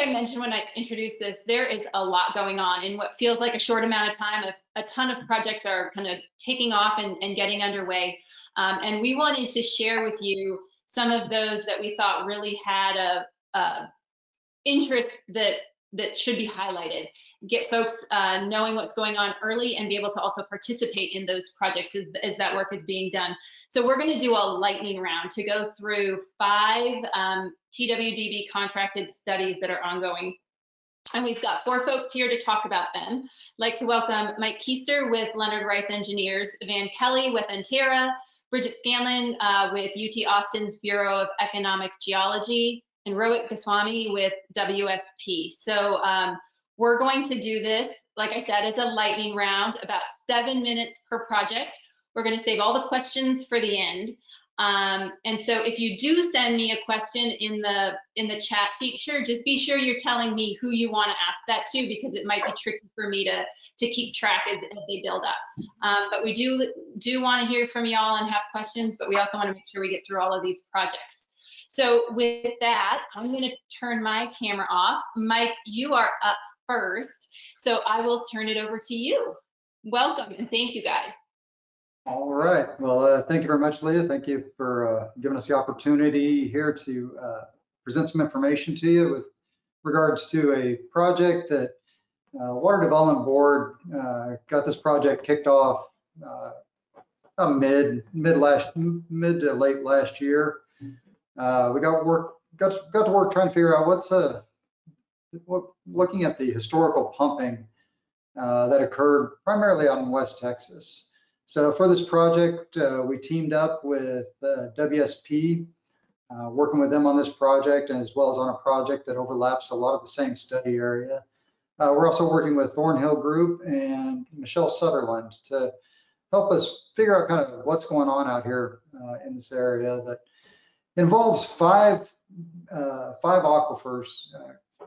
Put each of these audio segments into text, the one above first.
I mentioned when I introduced this, there is a lot going on in what feels like a short amount of time. A, a ton of projects are kind of taking off and, and getting underway. Um, and we wanted to share with you some of those that we thought really had a, a interest that that should be highlighted. Get folks uh, knowing what's going on early and be able to also participate in those projects as, as that work is being done. So we're going to do a lightning round to go through five um, TWDB contracted studies that are ongoing. And we've got four folks here to talk about them. I'd like to welcome Mike Keester with Leonard Rice Engineers, Van Kelly with INTERA, Bridget Scanlon uh, with UT Austin's Bureau of Economic Geology, and Rohit Goswami with WSP. So um, we're going to do this, like I said, as a lightning round, about seven minutes per project. We're going to save all the questions for the end. Um, and so if you do send me a question in the in the chat feature, just be sure you're telling me who you want to ask that to because it might be tricky for me to to keep track as, as they build up. Um, but we do do want to hear from y'all and have questions, but we also want to make sure we get through all of these projects. So with that, I'm going to turn my camera off. Mike, you are up first, so I will turn it over to you. Welcome and thank you guys. All right. Well, uh, thank you very much, Leah. Thank you for uh, giving us the opportunity here to uh, present some information to you with regards to a project that uh, Water Development Board uh, got this project kicked off uh, mid mid last mid to late last year. Uh, we got work got got to work trying to figure out what's a what, looking at the historical pumping uh, that occurred primarily out in West Texas. So for this project, uh, we teamed up with uh, WSP, uh, working with them on this project as well as on a project that overlaps a lot of the same study area. Uh, we're also working with Thornhill Group and Michelle Sutherland to help us figure out kind of what's going on out here in this area that involves five uh, five aquifers: uh,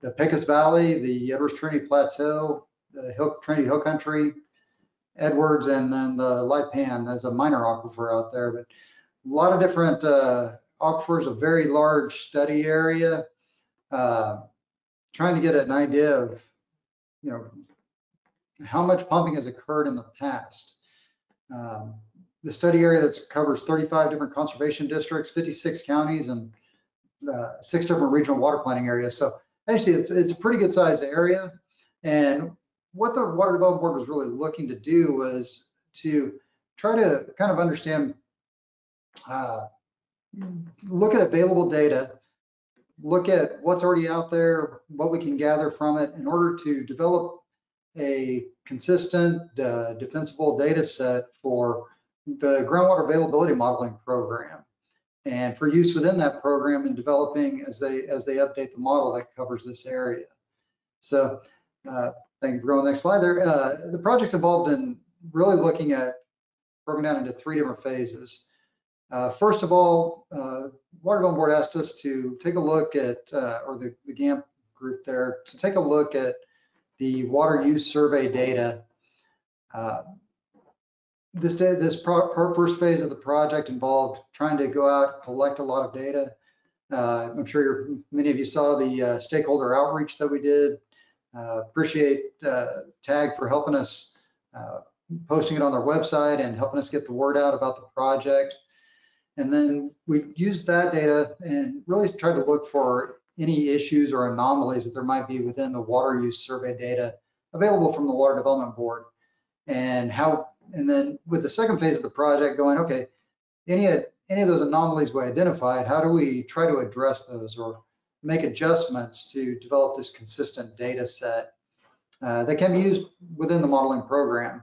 the Pecos Valley, the Edwards Trinity Plateau, the Hill, Trinity Hill Country, Edwards, and then the Lipan as a minor aquifer out there. But a lot of different uh, aquifers, a very large study area. Uh, trying to get an idea of, you know, how much pumping has occurred in the past. Um, the study area that covers 35 different conservation districts, 56 counties, and uh, six different regional water planning areas. So actually, it's it's a pretty good sized area. And what the Water Development Board was really looking to do was to try to kind of understand, uh, look at available data, look at what's already out there, what we can gather from it in order to develop a consistent, uh, defensible data set for the groundwater availability modeling program and for use within that program in developing as they as they update the model that covers this area. So uh, thank you for going the next slide there. Uh, the project's involved in really looking at broken down into three different phases. Uh, first of all, uh, Water Development Board asked us to take a look at, uh, or the, the GAMP group there, to take a look at the water use survey data uh, this day, this pro, first phase of the project involved trying to go out, collect a lot of data. Uh, I'm sure many of you saw the uh, stakeholder outreach that we did. Uh, appreciate uh, TAG for helping us uh, posting it on their website and helping us get the word out about the project. And then we used that data and really tried to look for any issues or anomalies that there might be within the water use survey data available from the Water Development Board and how and then with the second phase of the project going, okay, any, any of those anomalies we identified, how do we try to address those or make adjustments to develop this consistent data set uh, that can be used within the modeling program.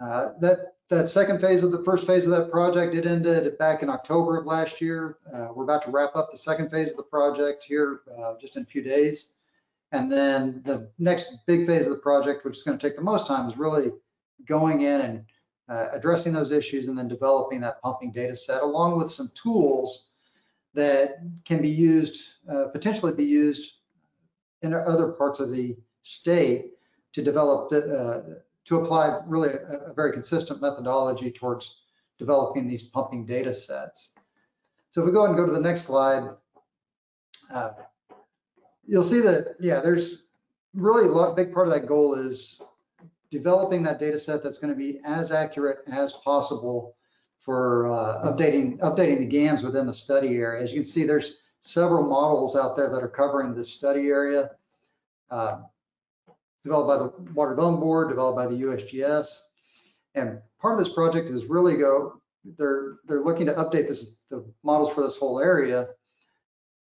Uh, that that second phase of the first phase of that project, it ended back in October of last year. Uh, we're about to wrap up the second phase of the project here uh, just in a few days. And then the next big phase of the project, which is going to take the most time, is really going in and uh, addressing those issues and then developing that pumping data set along with some tools that can be used, uh, potentially be used in other parts of the state to develop, the, uh, to apply really a, a, very consistent methodology towards developing these pumping data sets. So if we go ahead and go to the next slide, uh, you'll see that, yeah, there's really a lot, big part of that goal is developing that data set that's going to be as accurate as possible for uh, updating updating the GAMs within the study area. As you can see, there's several models out there that are covering this study area, uh, developed by the Water Development Board, developed by the USGS. And part of this project is really go, they're, they're looking to update this, the models for this whole area,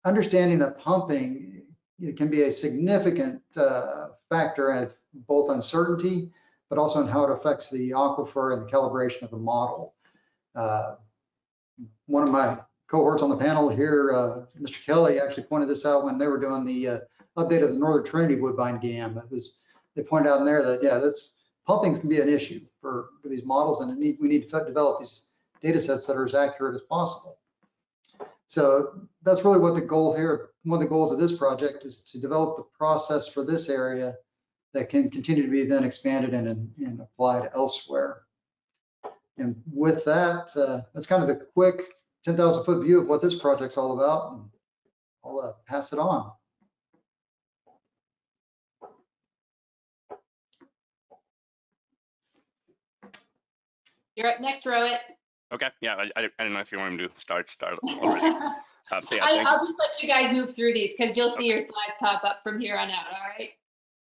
understanding that pumping it can be a significant uh, factor in both uncertainty, but also in how it affects the aquifer and the calibration of the model. Uh, one of my cohorts on the panel here, uh, Mr. Kelly actually pointed this out when they were doing the uh, update of the Northern Trinity Woodbine GAM. It was, they pointed out in there that, yeah, that's pumping can be an issue for, for these models and need, we need to develop these data sets that are as accurate as possible. So that's really what the goal here, one of the goals of this project is to develop the process for this area that can continue to be then expanded and, and applied elsewhere. And with that, uh, that's kind of the quick 10,000 foot view of what this project's all about. And I'll uh, pass it on. You're up next, Rohit. Okay, yeah, I, I, I don't know if you want me to start, start already. Uh, so yeah, I, I'll just let you guys move through these because you'll see your slides pop up from here on out, all right?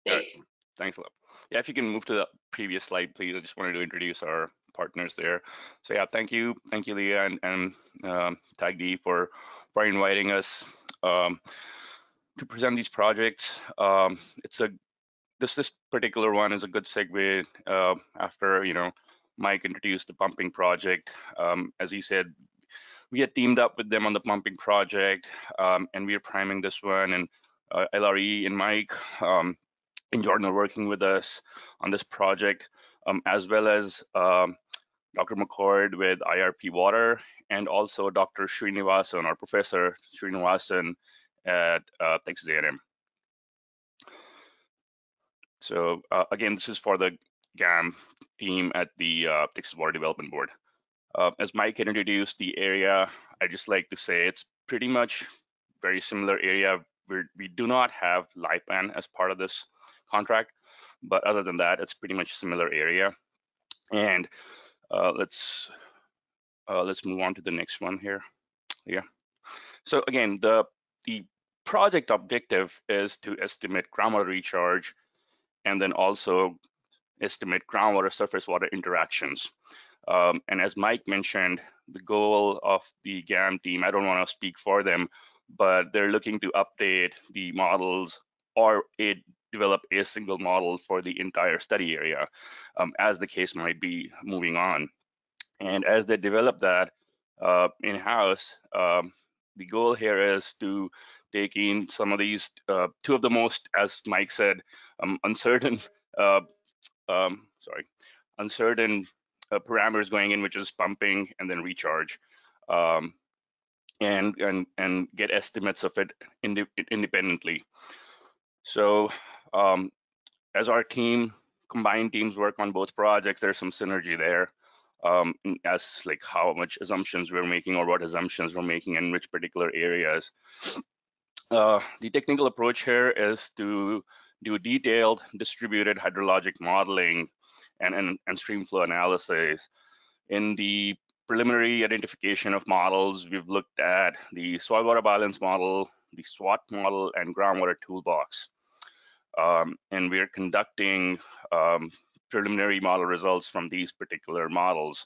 All right. Thanks. Thanks a lot. Yeah, if you can move to the previous slide, please. I just wanted to introduce our partners there. So yeah, thank you, thank you, Leah and, and um, TAGD for for inviting us um, to present these projects. Um, it's a this this particular one is a good segue uh, after you know Mike introduced the pumping project. Um, as he said, we had teamed up with them on the pumping project, um, and we are priming this one. And uh, LRE and Mike um, and Jordan are working with us on this project, um, as well as um, Dr. McCord with IRP Water, and also Dr. Srinivasan, our professor Srinivasan at uh, Texas A&M. So uh, again, this is for the GAM team at the uh, Texas Water Development Board. Uh, as Mike had introduced the area, I just like to say it's pretty much very similar area. We're, we do not have LIPAN as part of this contract, but other than that, it's pretty much similar area. And uh, let's uh, let's move on to the next one here. Yeah. So again, the the project objective is to estimate groundwater recharge and then also estimate groundwater surface water interactions. Um, and as Mike mentioned, the goal of the GAM team, I don't want to speak for them, but they're looking to update the models or it develop a single model for the entire study area, um, as the case might be moving on. And as they develop that uh, in-house, um, the goal here is to take in some of these, uh, two of the most, as Mike said, um, uncertain, uh, um, sorry, uncertain uh, parameters going in, which is pumping and then recharge, um, and and and get estimates of it inde independently. So um, as our team, combined teams work on both projects, there's some synergy there. Um, as like how much assumptions we're making or what assumptions we're making in which particular areas. Uh, the technical approach here is to do detailed distributed hydrologic modeling and, and, and stream flow analysis. In the preliminary identification of models, we've looked at the soil water balance model, the SWAT model, and groundwater toolbox. Um, and we're conducting um, preliminary model results from these particular models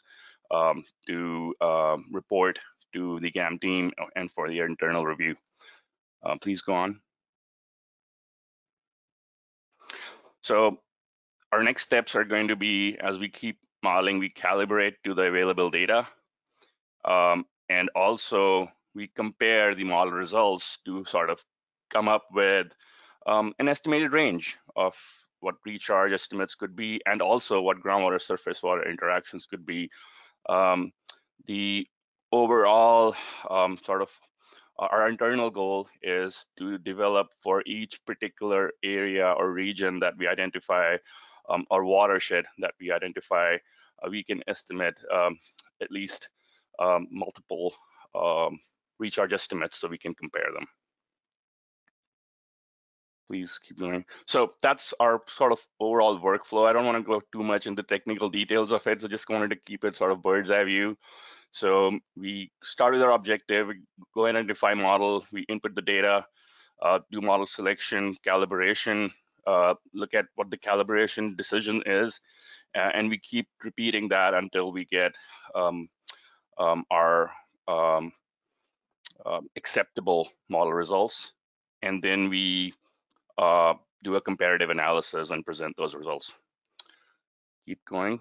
um, to uh, report to the GAM team and for the internal review. Uh, please go on. So our next steps are going to be as we keep modeling, we calibrate to the available data. Um, and also we compare the model results to sort of come up with um, an estimated range of what recharge estimates could be and also what groundwater surface water interactions could be. Um, the overall um, sort of our internal goal is to develop for each particular area or region that we identify um, or watershed that we identify, uh, we can estimate um, at least um, multiple um, recharge estimates so we can compare them. please keep going. So that's our sort of overall workflow. I don't want to go too much into technical details of it, so just wanted to keep it sort of bird's eye view. So we start with our objective, go in and define model, we input the data, uh, do model selection, calibration, uh, look at what the calibration decision is, and we keep repeating that until we get um, um, our um, um acceptable model results. And then we uh, do a comparative analysis and present those results. Keep going.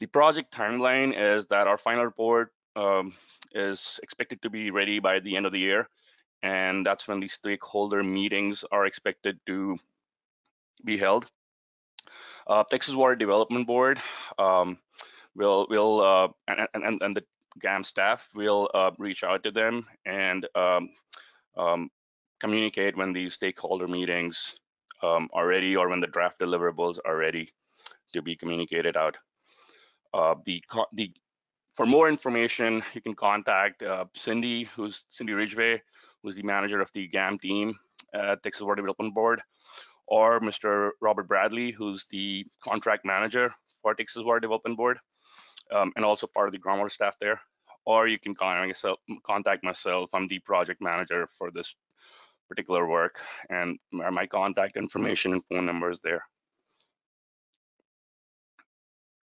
The project timeline is that our final report um, is expected to be ready by the end of the year. And that's when the stakeholder meetings are expected to be held. Uh, Texas Water Development Board um, will will uh, and, and, and the GAM staff will uh, reach out to them and um, um, communicate when these stakeholder meetings um, are ready or when the draft deliverables are ready to be communicated out. Uh, the, the, for more information, you can contact uh, Cindy, who's Cindy Ridgeway, who's the manager of the GAM team at Texas Water Development Board, or Mr. Robert Bradley, who's the contract manager for Texas Water Development Board, um, and also part of the groundwater staff there. Or you can contact myself. I'm the project manager for this particular work, and my contact information and phone number is there.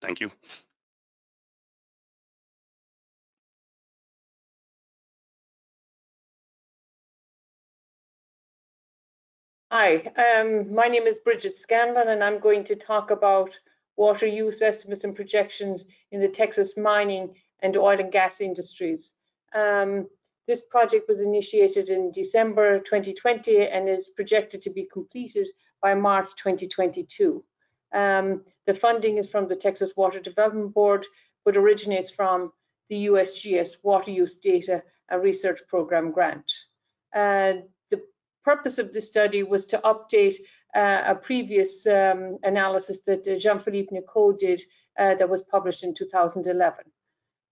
Thank you. Hi, um, my name is Bridget Scanlon and I'm going to talk about water use estimates and projections in the Texas mining and oil and gas industries. Um, this project was initiated in December 2020 and is projected to be completed by March 2022. Um, the funding is from the Texas Water Development Board, but originates from the USGS Water Use Data and Research Program grant. Uh, purpose of the study was to update uh, a previous um, analysis that uh, Jean-Philippe Nicot did uh, that was published in 2011.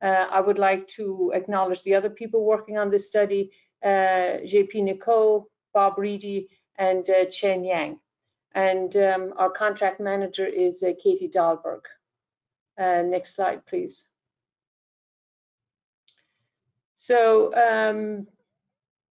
Uh, I would like to acknowledge the other people working on this study, uh, JP Nicot, Bob Reedy, and uh, Chen Yang. And um, our contract manager is Katie Dahlberg. next slide, please. So um,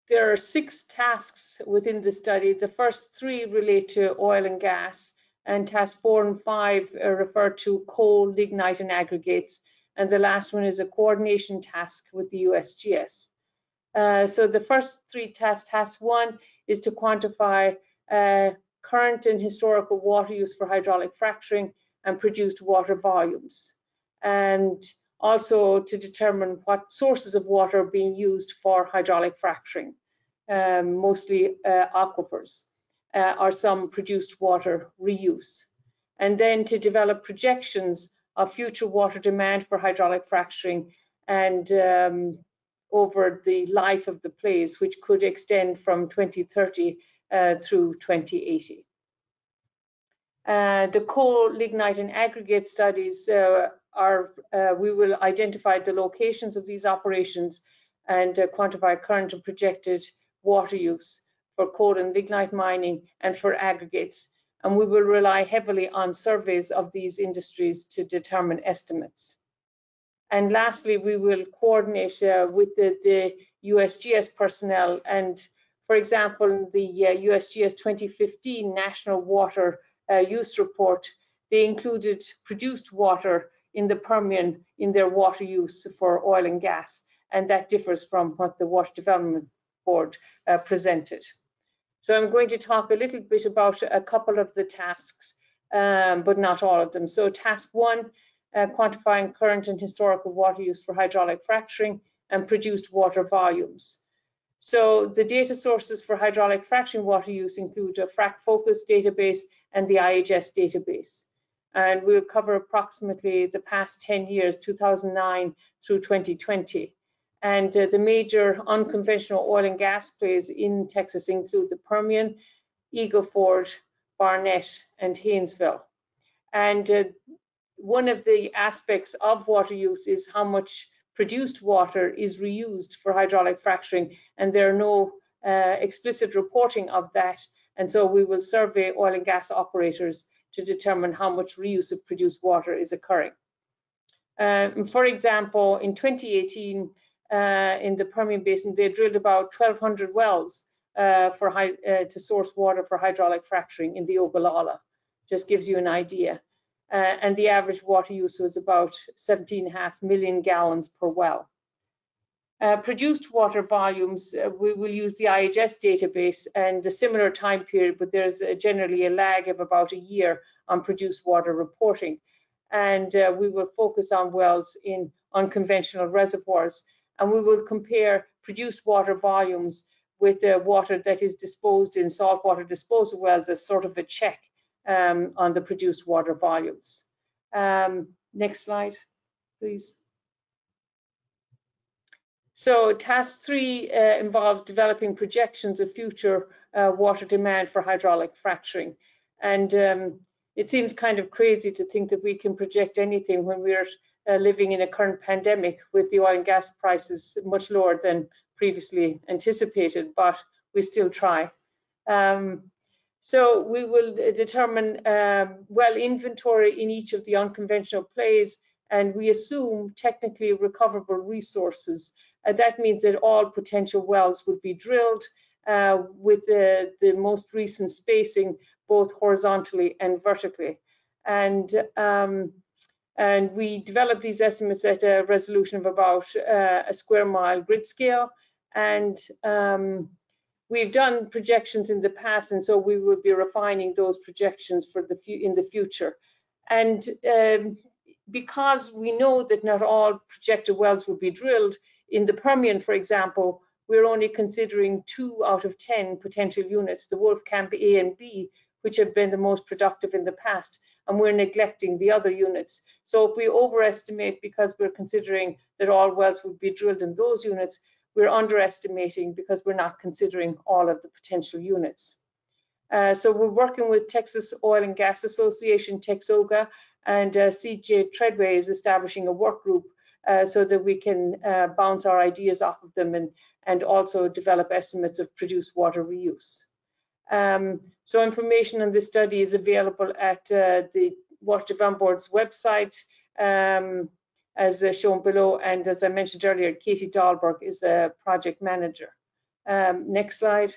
there are six tasks within the study. The first three relate to oil and gas, and task four and five refer to coal, lignite, and aggregates. And the last one is a coordination task with the USGS. Uh, so the first three tasks, task one is to quantify uh, current and historical water use for hydraulic fracturing and produced water volumes. And also to determine what sources of water are being used for hydraulic fracturing, um, mostly uh, aquifers, uh, or some produced water reuse. And then to develop projections of future water demand for hydraulic fracturing and um, over the life of the plays, which could extend from 2030 uh, through 2080. Uh, the coal, lignite, and aggregate studies uh, are, uh, we will identify the locations of these operations and uh, quantify current and projected water use for coal and lignite mining and for aggregates. And we will rely heavily on surveys of these industries to determine estimates. And lastly, we will coordinate uh, with the, the, USGS personnel and for example, the uh, USGS 2015 National Water uh, Use Report, they included produced water in the Permian in their water use for oil and gas, and that differs from what the Water Development Board uh, presented. So I'm going to talk a little bit about a couple of the tasks, um, but not all of them. So task one, uh, quantifying current and historical water use for hydraulic fracturing and produced water volumes. So the data sources for hydraulic fracturing water use include a FracFocus database and the IHS database. And we'll cover approximately the past 10 years, 2009 through 2020. And uh, the major unconventional oil and gas plays in Texas include the Permian, Eagle Ford, Barnett, and Haynesville. And uh, one of the aspects of water use is how much produced water is reused for hydraulic fracturing, and there are no uh, explicit reporting of that. And so we will survey oil and gas operators to determine how much reuse of produced water is occurring. Um, for example, in 2018, uh, in the Permian Basin, they drilled about 1,200 wells uh, for high, uh, to source water for hydraulic fracturing in the Ogallala. Just gives you an idea. Uh, and the average water use was about 17.5 million gallons per well. Uh, produced water volumes, uh, we will use the IHS database and a similar time period, but there's generally a lag of about a year on produced water reporting. And uh, we will focus on wells in unconventional reservoirs, and we will compare produced water volumes with the water that is disposed in saltwater disposal wells as sort of a check um, on the produced water volumes. Um, next slide, please. So task three uh, involves developing projections of future uh, water demand for hydraulic fracturing. And um, it seems kind of crazy to think that we can project anything when we're uh, living in a current pandemic with the oil and gas prices much lower than previously anticipated, but we still try. Um, so we will determine um, well inventory in each of the unconventional plays, and we assume technically recoverable resources. Uh, that means that all potential wells would be drilled uh, with the, the most recent spacing, both horizontally and vertically. And um, and we develop these estimates at a resolution of about uh, a square mile grid scale. And um, we've done projections in the past, and so we will be refining those projections for the in the future. And um, because we know that not all projected wells will be drilled, in the Permian, for example, we're only considering two out of 10 potential units, the Wolfcamp A and B, which have been the most productive in the past, and we're neglecting the other units. So if we overestimate because we're considering that all wells would be drilled in those units, we're underestimating because we're not considering all of the potential units. Uh, so we're working with Texas Oil and Gas Association, TXOGA, and uh, CJ Treadway is establishing a work group uh, so that we can uh, bounce our ideas off of them and, and also develop estimates of produced water reuse. Um, so information on this study is available at uh, the Water Development Board's website. Um, as uh, shown below. And as I mentioned earlier, Katie Dahlberg is the project manager. Um, next slide.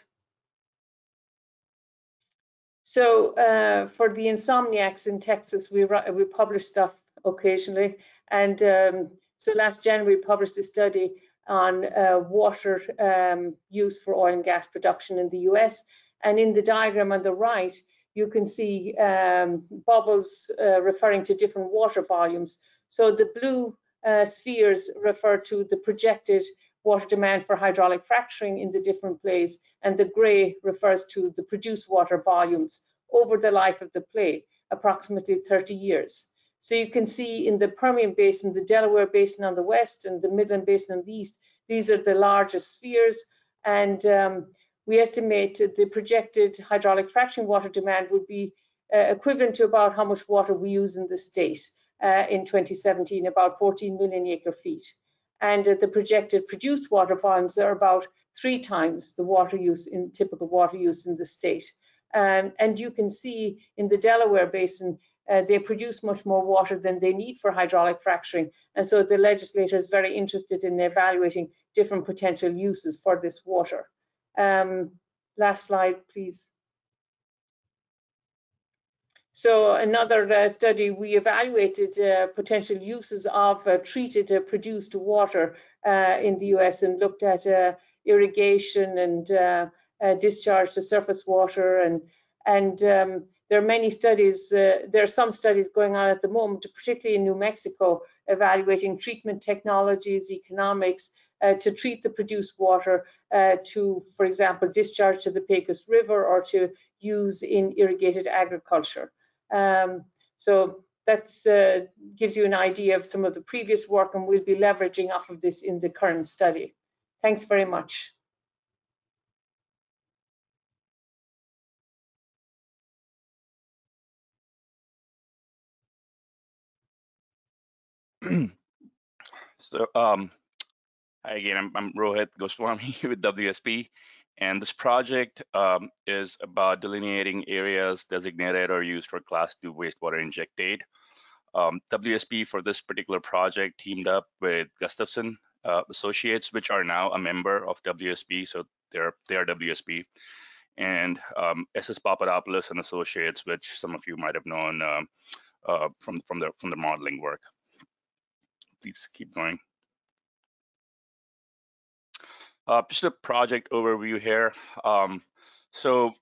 So uh, for the insomniacs in Texas, we, we publish stuff occasionally. And um, so last January, we published a study on uh, water um, use for oil and gas production in the US. And in the diagram on the right, you can see um, bubbles uh, referring to different water volumes. So the blue uh, spheres refer to the projected water demand for hydraulic fracturing in the different plays, and the grey refers to the produced water volumes over the life of the play, approximately 30 years. So you can see in the Permian Basin, the Delaware Basin on the west and the Midland Basin on the east, these are the largest spheres. And um, we estimate the projected hydraulic fracturing water demand would be uh, equivalent to about how much water we use in the state uh, in 2017, about 14 million acre feet. And uh, the projected produced water volumes are about three times the water use in typical water use in the state. Um, and you can see in the Delaware Basin, uh, they produce much more water than they need for hydraulic fracturing. And so the legislator is very interested in evaluating different potential uses for this water. Um, last slide, please. So another uh, study, we evaluated uh, potential uses of uh, treated uh, produced water uh, in the US and looked at uh, irrigation and discharge to surface water. And, and um, there are many studies, there are some studies going on at the moment, particularly in New Mexico, evaluating treatment technologies, economics, to treat the produced water to, for example, discharge to the Pecos River or to use in irrigated agriculture. Um, so that uh, gives you an idea of some of the previous work and we'll be leveraging off of this in the current study. Thanks very much. so um, again, I'm, I'm Rohit Goswami with WSP, And this project um, is about delineating areas designated or used for class two wastewater injectate. Um, WSP for this particular project teamed up with Gustavson uh, Associates, which are now a member of WSP, so they're they are WSP, and um, SS Papadopulos and Associates, which some of you might have known um, uh, from from the from the modeling work. Please keep going. Uh, just a project overview here. Um, so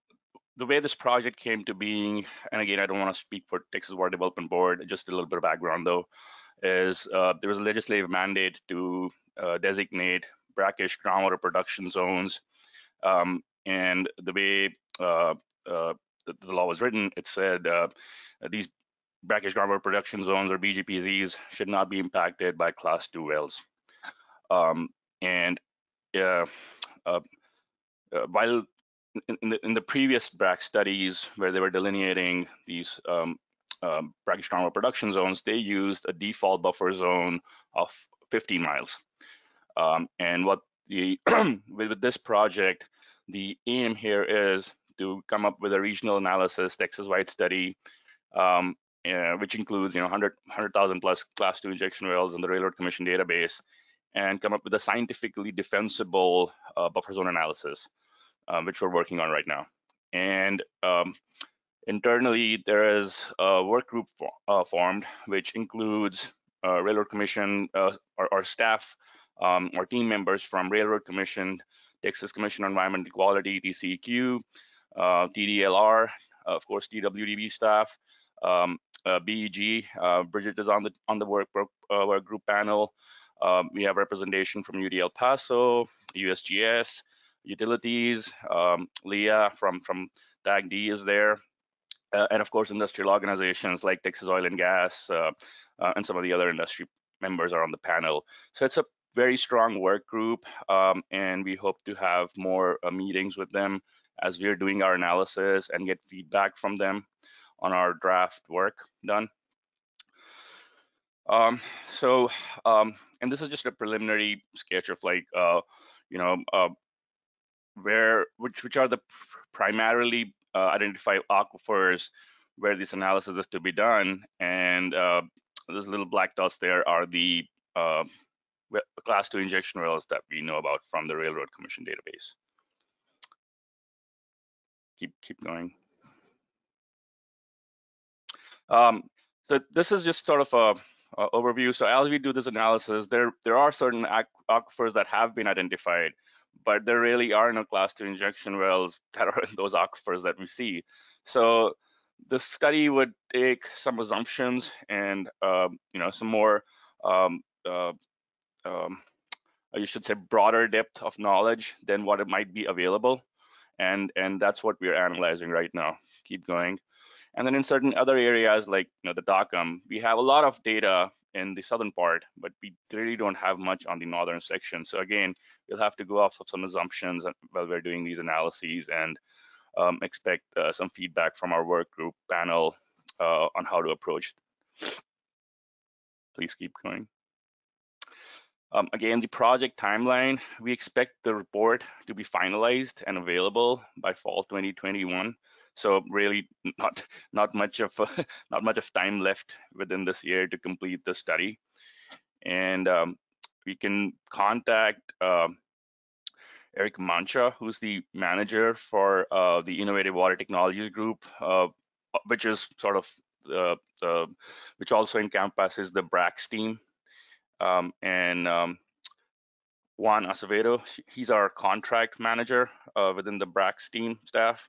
the way this project came to being, and again, I don't want to speak for Texas Water Development Board, just a little bit of background though, is uh, there was a legislative mandate to uh, designate brackish groundwater production zones. Um, and the way uh, uh, the, the, law was written, it said uh, these brackish groundwater production zones or BGPZs should not be impacted by class two wells. Um, and uh, uh, while in, in, the, in the previous BRAC studies where they were delineating these um, um, brackish groundwater production zones, they used a default buffer zone of 15 miles. Um, and what the with this project, the aim here is to come up with a regional analysis, Texas-wide study, um, uh, which includes you know 100 100,000 plus class two injection wells in the Railroad Commission database, and come up with a scientifically defensible uh, buffer zone analysis, um, which we're working on right now. And um, internally, there is a work group for, uh, formed, which includes uh, Railroad Commission, uh, our, our, staff, um, our team members from Railroad Commission, Texas Commission on Environmental Quality, TCEQ, TDLR, of course, TWDB staff, um, uh, BEG, Bridget is on the on the work, work group panel, um, we have representation from UT El Paso, USGS, utilities, um, Leah from, from TAGD is there, uh, and of course industrial organizations like Texas Oil and Gas uh, uh, and some of the other industry members are on the panel. So it's a very strong work group um, and we hope to have more uh, meetings with them as we're doing our analysis and get feedback from them on our draft work done. Um, so um, and this is just a preliminary sketch of like uh, you know uh, where which which are the primarily uh, identified aquifers where this analysis is to be done. And uh, those little black dots there are the uh, class 2 injection wells that we know about from the railroad commission database. Keep keep going um, so this is just sort of a uh, overview. So as we do this analysis, there there are certain aquifers that have been identified, but there really are no class two injection wells that are in those aquifers that we see. So the study would take some assumptions and uh, you know some more um, uh, um, you should say broader depth of knowledge than what it might be available, and and that's what we're analyzing right now. Keep going. And then in certain other areas like you know the Dockum, we have a lot of data in the southern part, but we really don't have much on the northern section. So again, we'll have to go off of some assumptions while we're doing these analyses and um, expect uh, some feedback from our work group panel uh, on how to approach. Please keep going. Um, again, the project timeline, we expect the report to be finalized and available by fall 2021. So really not not much of a, not much of time left within this year to complete the study. And um, we can contact uh, Eric Mancha, who's the manager for uh, the Innovative Water Technologies Group, uh, which is sort of the, which also encompasses the BRACS team. Um, and um, Juan Acevedo, he's our contract manager uh, within the BRACS team staff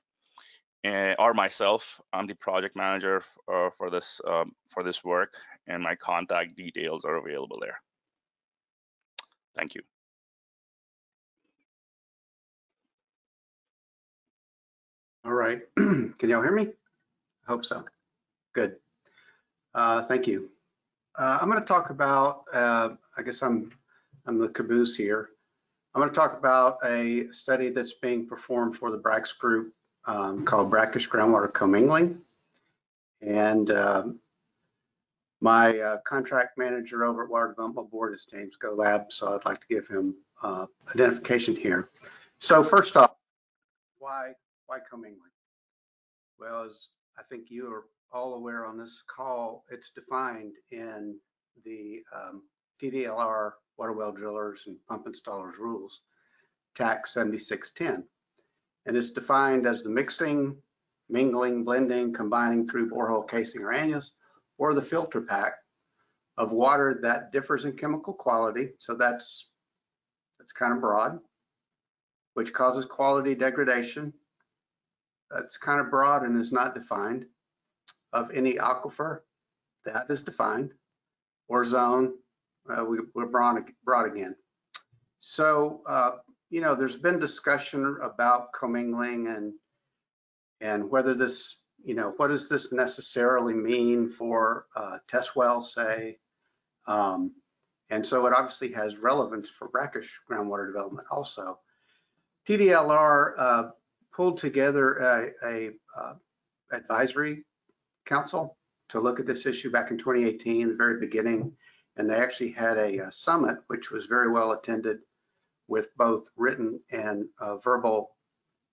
or myself. I'm the project manager uh, for this um, for this work, and my contact details are available there. Thank you. All right. Can y'all hear me? I hope so. Good. Uh, thank you. Uh, I'm going to talk about, uh, I guess I'm, I'm the caboose here. I'm going to talk about a study that's being performed for the BRACS group um, called brackish groundwater commingling. And um, my uh, contract manager over at Water Development Board is James Golab, so I'd like to give him uh, identification here. So first off, why, why commingling? Well, as I think you are all aware on this call, it's defined in the um, TDLR water well drillers and pump installers rules, TAC 7610. And it's defined as the mixing, mingling, blending, combining through borehole casing or annulus, or the filter pack of water that differs in chemical quality. So that's, that's kind of broad, which causes quality degradation. That's kind of broad and is not defined. Of any aquifer, that is defined, or zone, uh, we, we're broad, broad again. So, uh, you know, there's been discussion about commingling and and whether this, you know, what does this necessarily mean for uh, test well, say? Um, and so it obviously has relevance for brackish groundwater development also. TDLR uh, pulled together a, a uh, advisory council to look at this issue back in 2018, the very beginning, and they actually had a, a summit which was very well attended with both written and uh, verbal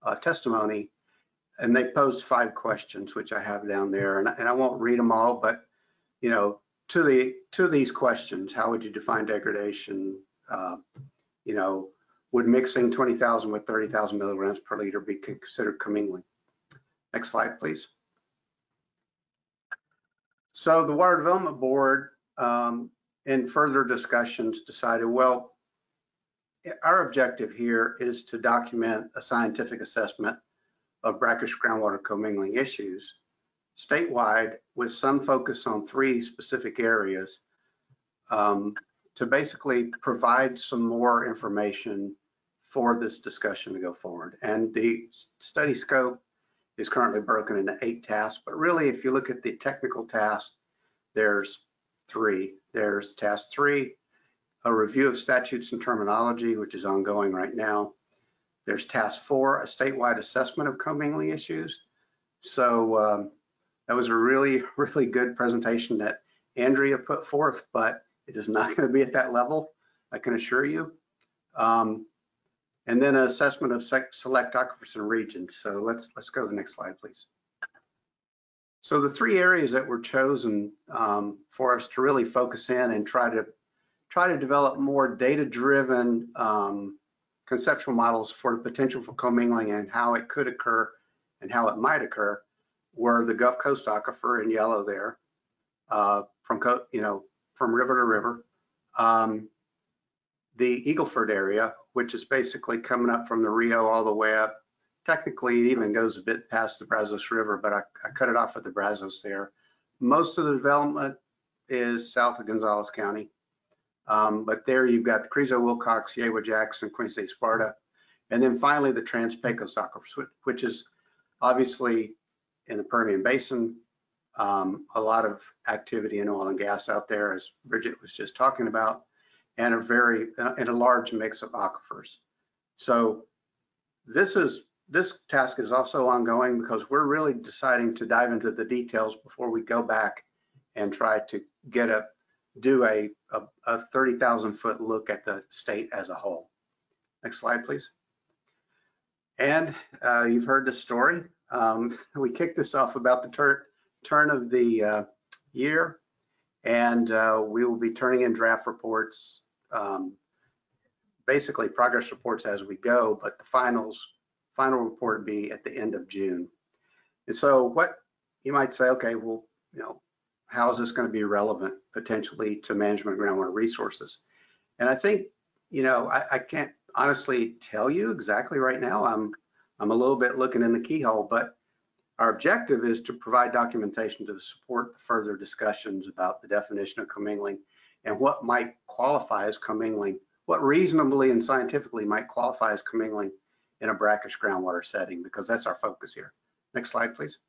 uh, testimony. And they posed five questions, which I have down there, and, and I won't read them all, but you know, to the to these questions, how would you define degradation? Uh, you know, would mixing 20,000 with 30,000 milligrams per liter be considered commingling? Next slide, please. So the Water Development Board, um, in further discussions, decided, well, our objective here is to document a scientific assessment of brackish groundwater commingling issues statewide with some focus on three specific areas um, to basically provide some more information for this discussion to go forward. And the study scope is currently broken into eight tasks, but really if you look at the technical tasks, there's three. There's task three, a review of statutes and terminology, which is ongoing right now. There's task four, a statewide assessment of commingling issues. So um, that was a really, really good presentation that Andrea put forth, but it is not going to be at that level, I can assure you. Um, and then an assessment of select aquifers and regions. So let's let's go to the next slide, please. So the three areas that were chosen um, for us to really focus in and try to try to develop more data-driven um, conceptual models for the potential for commingling and how it could occur and how it might occur were the Gulf Coast aquifer in yellow there, uh, from you know from river to river, um, the Eagleford area, which is basically coming up from the Rio all the way up. Technically, it even goes a bit past the Brazos River, but I, I cut it off at the Brazos there. Most of the development is south of Gonzales County. Um, but there you've got Carrizo, Wilcox, Yegua, Jackson, Queen Sparta. And then finally the Trans-Pecos aquifers, which is obviously in the Permian Basin, um, a lot of activity in oil and gas out there, as Bridget was just talking about and a very uh, and a large mix of aquifers. So this is this task is also ongoing because we're really deciding to dive into the details before we go back and try to get a do a, a, a 30,000 foot look at the state as a whole. Next slide, please. And uh, you've heard the story. Um, we kicked this off about the tur turn of the uh, year, and uh, we will be turning in draft reports um, basically progress reports as we go, but the finals, final report would be at the end of June. And so what you might say, okay, well, you know, how is this going to be relevant potentially to management of groundwater resources? And I think, you know, I, I can't honestly tell you exactly right now. I'm I'm a little bit looking in the keyhole, but our objective is to provide documentation to support further discussions about the definition of commingling and what might qualify as commingling, what reasonably and scientifically might qualify as commingling in a brackish groundwater setting, because that's our focus here. Next slide, please.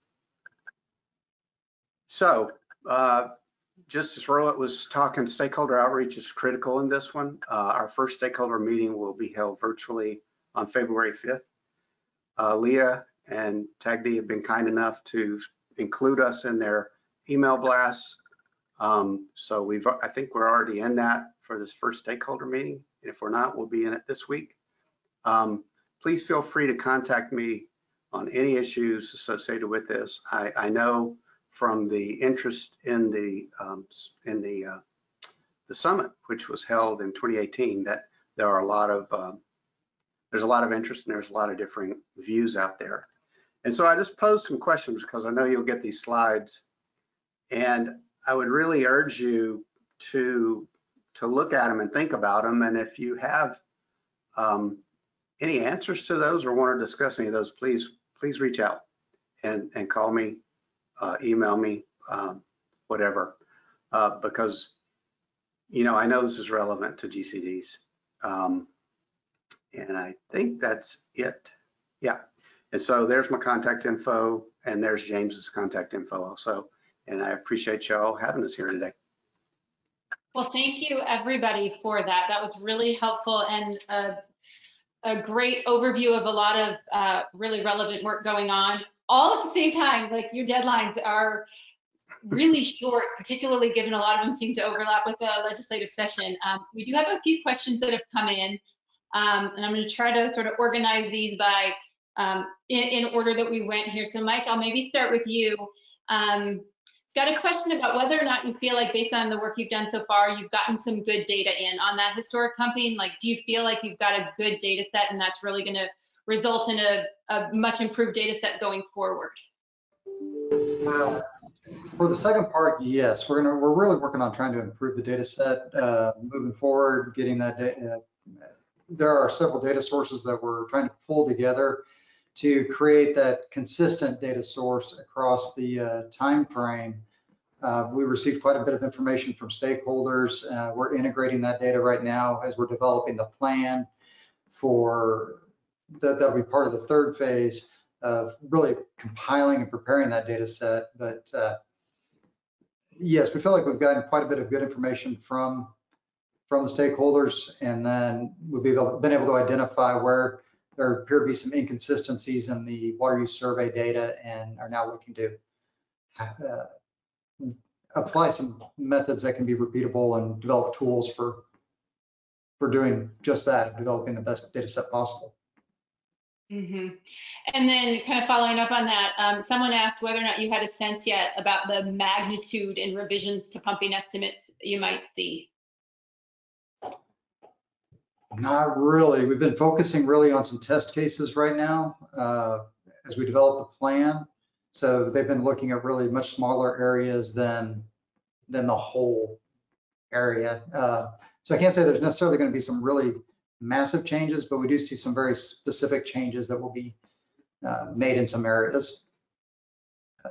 So, uh, just as Rohit was talking, stakeholder outreach is critical in this one. Uh, our first stakeholder meeting will be held virtually on February 5th. Uh, Leah and TAGD have been kind enough to include us in their email blasts um, so we've, I think we're already in that for this first stakeholder meeting. If we're not, we'll be in it this week. Um, please feel free to contact me on any issues associated with this. I, I know from the interest in the um, in the uh, the summit, which was held in 2018, that there are a lot of um, there's a lot of interest and there's a lot of different views out there. And so I just posed some questions because I know you'll get these slides. And I would really urge you to to look at them and think about them. And if you have um, any answers to those or want to discuss any of those, please please reach out and and call me, uh, email me, um, whatever, uh, because you know I know this is relevant to GCDs. Um, and I think that's it. Yeah. And so there's my contact info and there's James's contact info also. And I appreciate y'all having us here today. Well, thank you, everybody, for that. That was really helpful and a, a great overview of a lot of uh, really relevant work going on, all at the same time. Like your deadlines are really short, particularly given a lot of them seem to overlap with the legislative session. Um, we do have a few questions that have come in, um, and I'm going to try to sort of organize these by um, in, in order that we went here. So, Mike, I'll maybe start with you. Um, got a question about whether or not you feel like based on the work you've done so far, you've gotten some good data in on that historic pumping. Like, do you feel like you've got a good data set and that's really going to result in a, a much improved data set going forward? Uh, For the second part, yes, we're gonna, we're really working on trying to improve the data set, uh, moving forward, getting that data. There are several data sources that we're trying to pull together to create that consistent data source across the uh, timeframe. Uh, we received quite a bit of information from stakeholders. Uh, we're integrating that data right now as we're developing the plan for that. That'll be part of the third phase of really compiling and preparing that data set. But uh, yes, we feel like we've gotten quite a bit of good information from from the stakeholders, and then we've been able, to identify where there appear to be some inconsistencies in the water use survey data, and are now looking to uh, apply some methods that can be repeatable and develop tools for for doing just that, developing the best data set possible. Hmm And then kind of following up on that, um, someone asked whether or not you had a sense yet about the magnitude and revisions to pumping estimates you might see. Not really. We've been focusing really on some test cases right now uh, as we develop the plan. So they've been looking at really much smaller areas than than the whole area. Uh, so I can't say there's necessarily going to be some really massive changes, but we do see some very specific changes that will be uh, made in some areas.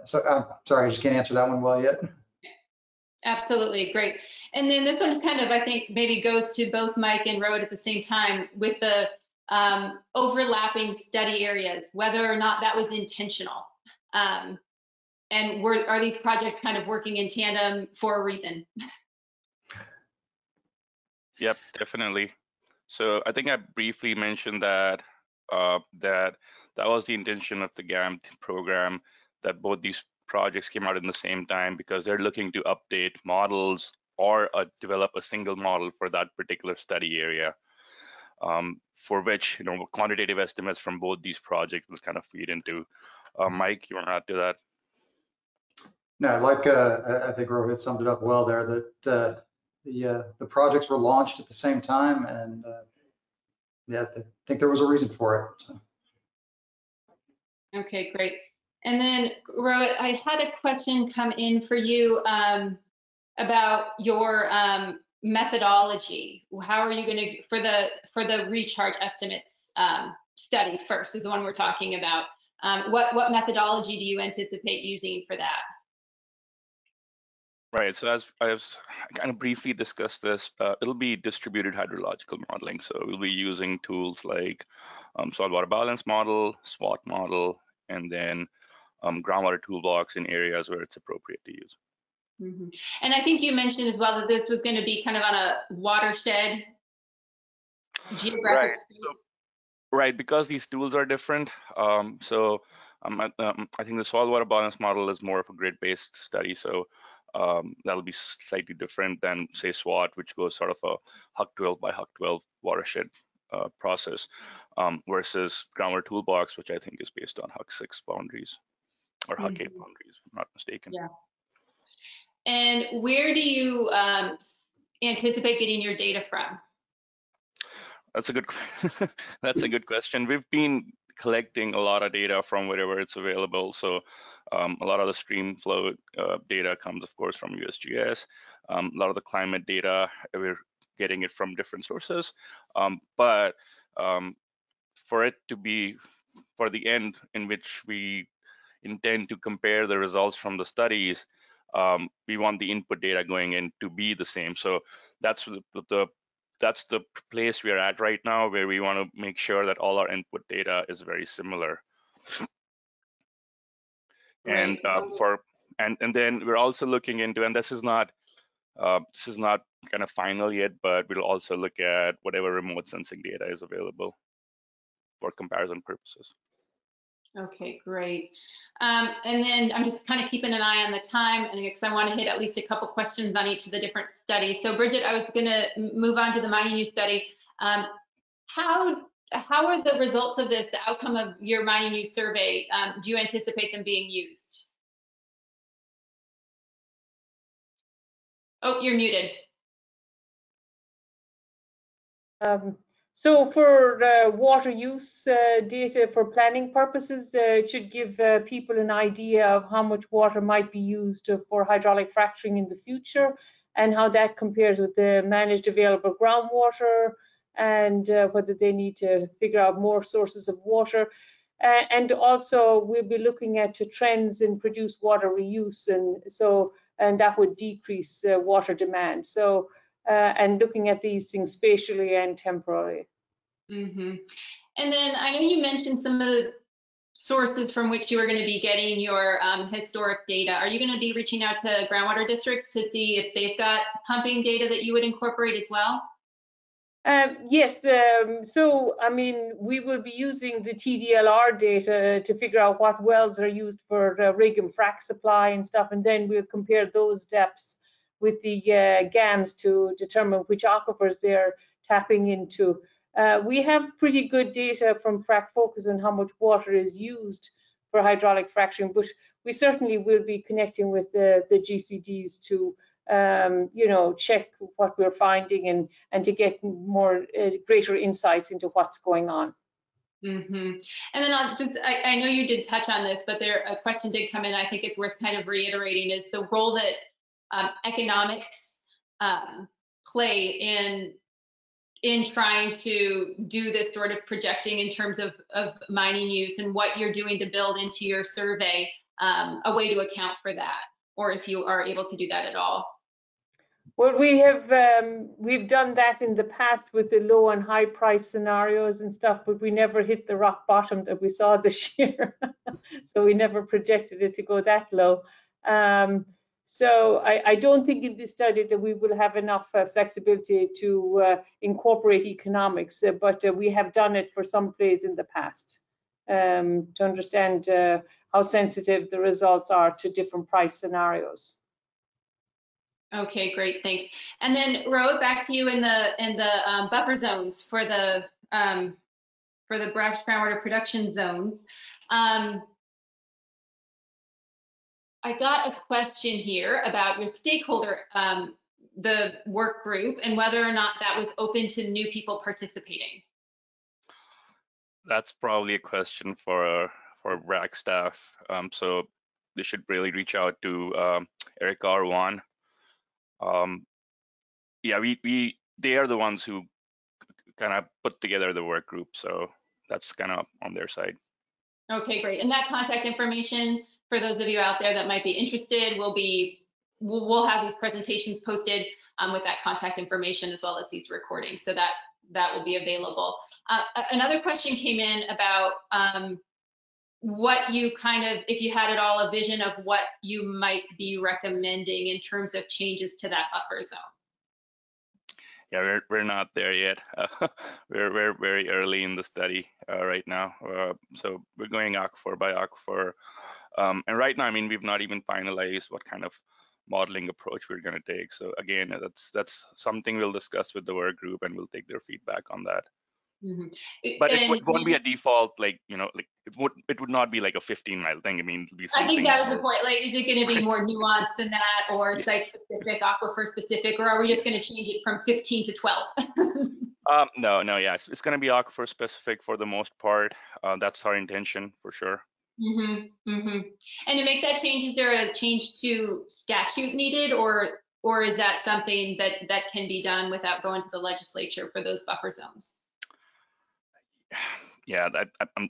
So I'm sorry, I just can't answer that one well yet. Absolutely, great. And then this one is kind of, I think, maybe goes to both Mike and Rohit at the same time with the um, overlapping study areas, whether or not that was intentional. Um, and were, are these projects kind of working in tandem for a reason? Yep, definitely. So I think I briefly mentioned that uh, that that was the intention of the GAM program that both these projects came out in the same time because they're looking to update models or uh, develop a single model for that particular study area, um, for which you know quantitative estimates from both these projects will kind of feed into. Uh, Mike, you want to add to that? No, like uh, I- I think Rohit summed it up well there, that uh, the, uh, the projects were launched at the same time and uh, yeah, I think there was a reason for it. So, Okay, great. And then, Rohit, I had a question come in for you um, about your um, methodology. How are you going to, for the, for the recharge estimates um, study first is the one we're talking about. Um, What, what methodology do you anticipate using for that? Right. So as I was kind of briefly discussed this, uh, it'll be distributed hydrological modeling. So we'll be using tools like um, soil water balance model, SWAT model, and then um, groundwater toolbox in areas where it's appropriate to use. Mhm. And I think you mentioned as well that this was going to be kind of on a watershed geographic Right. scope. Right, because these tools are different. Um, so um, I- um, I think the soil water balance model is more of a grid-based study. So um, that'll be slightly different than say SWAT, which goes sort of a HUC 12 by HUC 12 watershed uh, process um, versus groundwater toolbox, which I think is based on HUC 6 boundaries or HUC 8 Mhm. boundaries, if I'm not mistaken. Yeah. And where do you um, anticipate getting your data from? That's a good that's a good question. We've been collecting a lot of data from wherever it's available. So um, a lot of the stream flow uh, data comes, of course, from USGS. Um, a lot of the climate data we're getting it from different sources. Um, but um, for it to be for the end in which we intend to compare the results from the studies, um, we want the input data going in to be the same. So that's the, the that's the place we are at right now where we want to make sure that all our input data is very similar. And uh, for and and then we're also looking into and this is not uh, this is not kind of final yet but we'll also look at whatever remote sensing data is available for comparison purposes Okay, great. Um, and then I'm just kind of keeping an eye on the time and because I want to hit at least a couple questions on each of the different studies. So Bridget, I was going to move on to the mining use study. Um, how how are the results of this, the outcome of your mining use survey? Um, do you anticipate them being used? Oh, you're muted. Um, so for uh, water use uh, data for planning purposes, uh, it should give uh, people an idea of how much water might be used for hydraulic fracturing in the future and how that compares with the managed available groundwater and uh, whether they need to figure out more sources of water. And also we'll be looking at trends in produced water reuse and so and that would decrease uh, water demand. So and looking at these things spatially and temporally. Mm-hmm. And then I know you mentioned some of the sources from which you are going to be getting your um, historic data. Are you going to be reaching out to groundwater districts to see if they've got pumping data that you would incorporate as well? Um, yes, um, so I mean, we will be using the TDLR data to figure out what wells are used for uh, rig and frac supply and stuff, and then we'll compare those depths with the uh, GAMS to determine which aquifers they're tapping into. Uh, we have pretty good data from FracFocus on how much water is used for hydraulic fracturing, but we certainly will be connecting with the, the GCDs to, um, you know, check what we're finding and, and to get more uh, greater insights into what's going on. Mm-hmm. And then I'll just, I, I, know you did touch on this, but there a question did come in. I think it's worth kind of reiterating is the role that um, economics um, play in in trying to do this sort of projecting in terms of, of mining use and what you're doing to build into your survey um, a way to account for that, or if you are able to do that at all. Well, we have um, we've done that in the past with the low and high price scenarios and stuff, but we never hit the rock bottom that we saw this year. so we never projected it to go that low. Um, so I, I, don't think in this study that we will have enough uh, flexibility to uh, incorporate economics, uh, but uh, we have done it for some plays in the past um, to understand uh, how sensitive the results are to different price scenarios. Okay, great, thanks. And then Rohit, back to you in the in the um, buffer zones for the um, for the brackish groundwater production zones. Um, I got a question here about your stakeholder, um, the work group, and whether or not that was open to new people participating. That's probably a question for for BRACS staff. Um, so they should really reach out to um, Erica Arwan. Um, yeah, we we they are the ones who kind of put together the work group, so that's kind of on their side. Okay, great. And that contact information for those of you out there that might be interested, we'll be we'll, we'll have these presentations posted um, with that contact information as well as these recordings, so that that will be available. Uh, another question came in about um, what you kind of, if you had at all a vision of what you might be recommending in terms of changes to that buffer zone. Yeah, we're we're not there yet. Uh, we're we're very early in the study uh, right now, uh, so we're going aquifer by aquifer. Um, and right now, I mean, we've not even finalized what kind of modeling approach we're going to take. So again, that's that's something we'll discuss with the work group, and we'll take their feedback on that. Mhm. But it, won't be a default, like, you know, like, it would, it would not be like a 15 mile thing. I mean, it'll be I think that was the point. Like, is it going to be more nuanced than that, or Yes. site specific, aquifer specific, or are we just going to change it from 15 to 12? Um, no, no, yeah, it's, it's gonna be aquifer specific for the most part. Uh, that's our intention for sure. Hmm hmm And to make that change, is there a change to statute needed, or or is that something that that can be done without going to the legislature for those buffer zones? Yeah, that, I- I'm,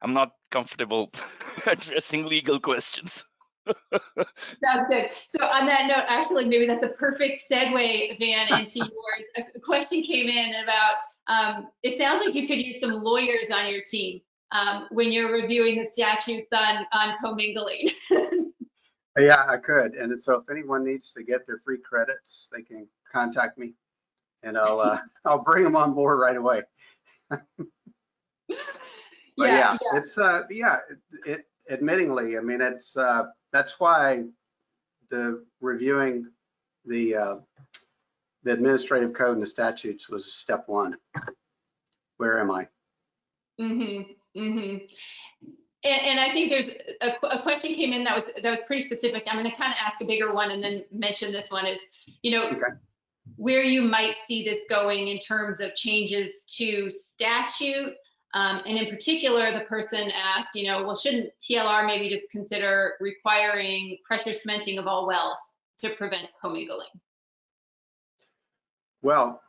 I'm not comfortable addressing legal questions. Sounds good. So on that note, actually, maybe that's a perfect segue, Van, into yours. A a question came in about, um, it sounds like you could use some lawyers on your team um, when you're reviewing the statutes on, on commingling. Yeah, I could. And so if anyone needs to get their free credits, they can contact me and I'll, uh, I'll bring them on board right away. But yeah, it's, uh, yeah, it, it admittingly, I mean, it's, uh, that's why the reviewing the, uh, the administrative code and the statutes was step one. Where am I? Mm-hmm, mm-hmm. And, and I think there's a, a question came in that was, that was pretty specific. I'm gonna kind of ask a bigger one and then mention this one is, you know, Okay. where you might see this going in terms of changes to statute. Um, and in particular, the person asked, you know, well, shouldn't TLR maybe just consider requiring pressure cementing of all wells to prevent commingling? Well,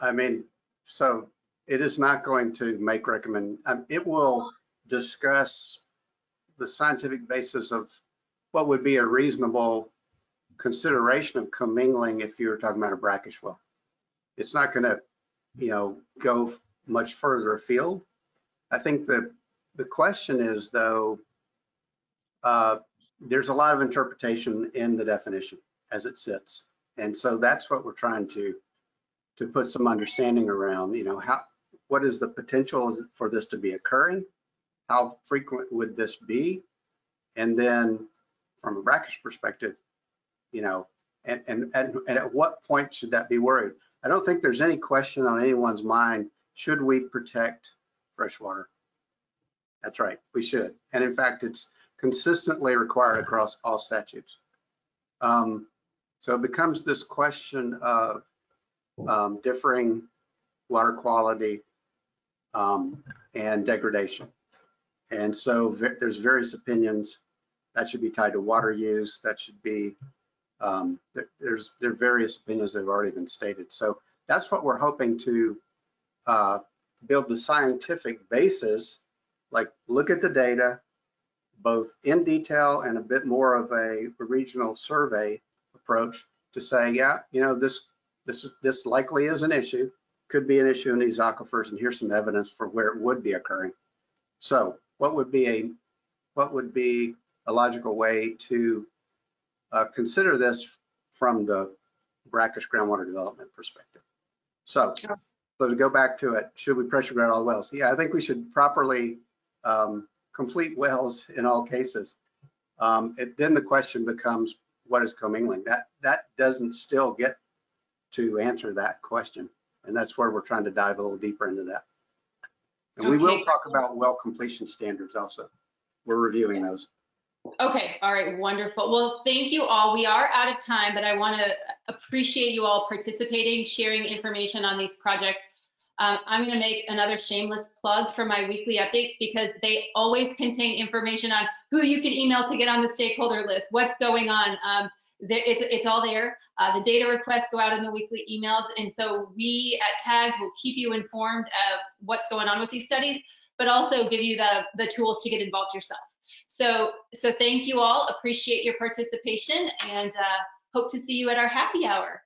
I mean, so it is not going to make recommend, um, it will discuss the scientific basis of what would be a reasonable consideration of commingling if you were talking about a brackish well. It's not gonna, you know, go much further afield. I think the, the question is though, uh, there's a lot of interpretation in the definition as it sits. And so that's what we're trying to to put some understanding around, you know, how, what is the potential for this to be occurring? How frequent would this be? And then from a brackish perspective, you know, and, and, and, and at what point should that be worried? I don't think there's any question on anyone's mind, should we protect freshwater? That's right, we should. And in fact, it's consistently required across all statutes. Um, so it becomes this question of um, differing water quality um, and degradation. And so there's various opinions that should be tied to water use, that should be, um, there- there's, there are various opinions that have already been stated. So that's what we're hoping to uh, build the scientific basis, like look at the data, both in detail and a bit more of a regional survey approach to say, yeah, you know, this this this likely is an issue, could be an issue in these aquifers, and here's some evidence for where it would be occurring. So, what would be a what would be a logical way to uh, consider this from the brackish groundwater development perspective? So, so to go back to it, should we pressure grade all wells? Yeah, I think we should properly um, complete wells in all cases. Um, it, then the question becomes, what is commingling? That that doesn't still get to answer that question. And that's where we're trying to dive a little deeper into that. And we will Okay. talk about well completion standards also. We're reviewing those. Okay, all right, wonderful. Well, thank you all. We are out of time, but I want to appreciate you all participating, sharing information on these projects. Um, I'm going to make another shameless plug for my weekly updates because they always contain information on who you can email to get on the stakeholder list, what's going on. Um, it's, it's all there. Uh, the data requests go out in the weekly emails. And so we at TAG will keep you informed of what's going on with these studies, but also give you the, the tools to get involved yourself. So, so thank you all. Appreciate your participation and uh, hope to see you at our happy hour.